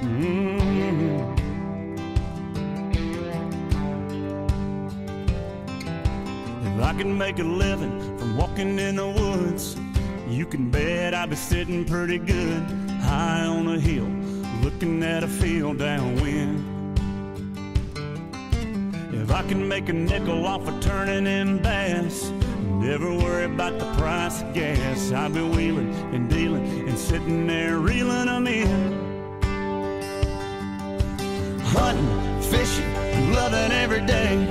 Mm. If I can make a living from walking in the woods, you can bet I'd be sitting pretty good high on a hill, looking at a field downwind. If I can make a nickel off of turning in bass, never worry about the price of gas. I've be wheeling and dealing and sitting there reeling them in. Hunting, fishing, loving every day.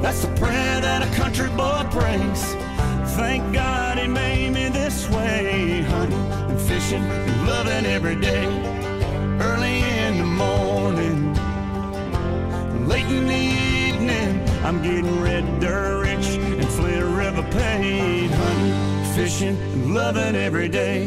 That's the prayer that a country boy prays. Thank God he made me this way. Hunting and fishing and loving every day. I'm getting red dirt rich and Flint River paid. Hunting, fishing, and loving every day.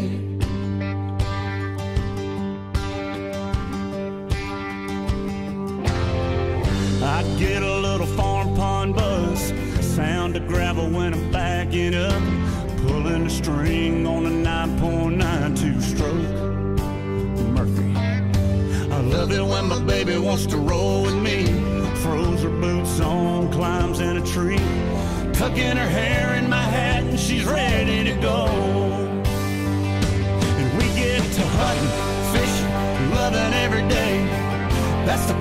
I get a little farm pond buzz, sound of gravel when I'm backing up, pulling a string on a 9.9 two-stroke Murphy. I love it when my baby wants to roll with me, throws her boots on, climbs in a tree, tucking her hair in my hat, and she's ready to go. And we get to hunting, fishing, loving every day. That's the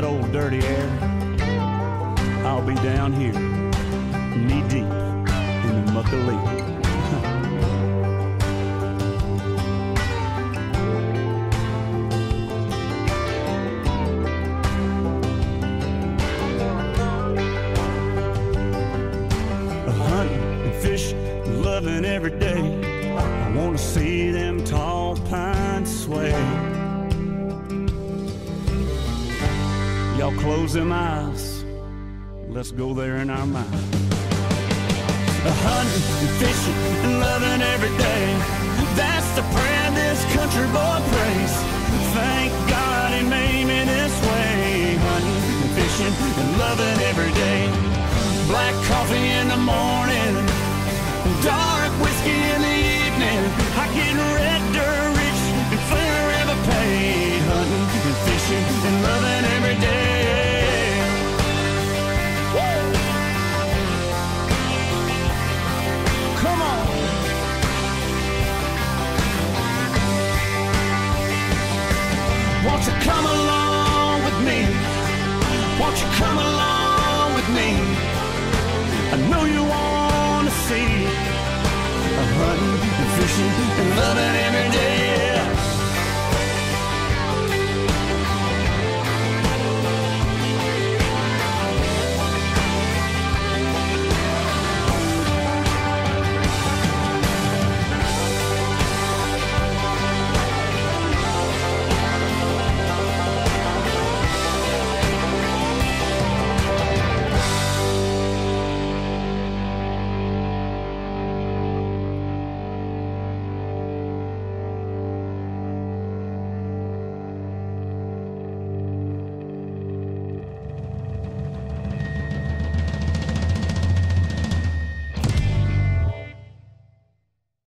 that old dirty air, I'll be down here, knee deep in the muck of fishing, loving every day. I wanna see them tall pines sway. Y'all close them eyes. Let's go there in our mind. A hunting and fishing and loving every day. That's the prayer this country boy prays. Thank God he made me this way. Hunting and fishing and loving every day. Black coffee in the morning, Won't you come along with me? I know you want to see a hunting fishing and loving every